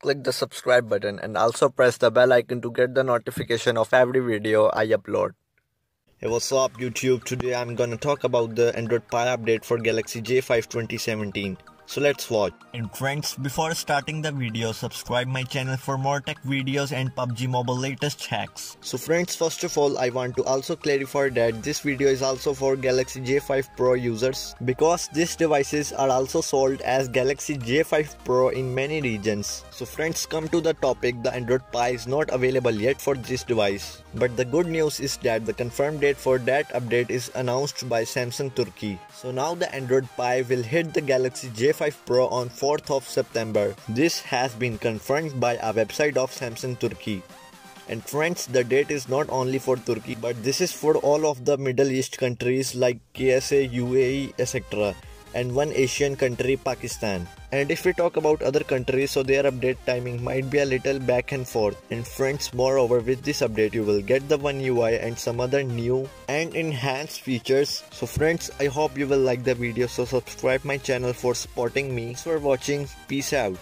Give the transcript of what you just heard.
click the subscribe button and also press the bell icon to get the notification of every video I upload. Hey what's up YouTube, today I'm gonna talk about the Android Pie update for Galaxy J5 2017. So let's watch. And friends, before starting the video, subscribe my channel for more tech videos and PUBG Mobile latest hacks. So friends, first of all, I want to also clarify that this video is also for Galaxy J5 Pro users because these devices are also sold as Galaxy J5 Pro in many regions. So friends, come to the topic, the Android Pie is not available yet for this device. But the good news is that the confirmed date for that update is announced by Samsung Turkey. So now the Android Pie will hit the Galaxy J5 5 Pro on 4th of September. This has been confirmed by a website of Samsung Turkey. And friends, the date is not only for Turkey, but this is for all of the Middle East countries like KSA, UAE, etc and one Asian country Pakistan. And if we talk about other countries so their update timing might be a little back and forth. And friends moreover with this update you will get the one UI and some other new and enhanced features. So friends I hope you will like the video so subscribe my channel for supporting me. Thanks for watching. Peace out.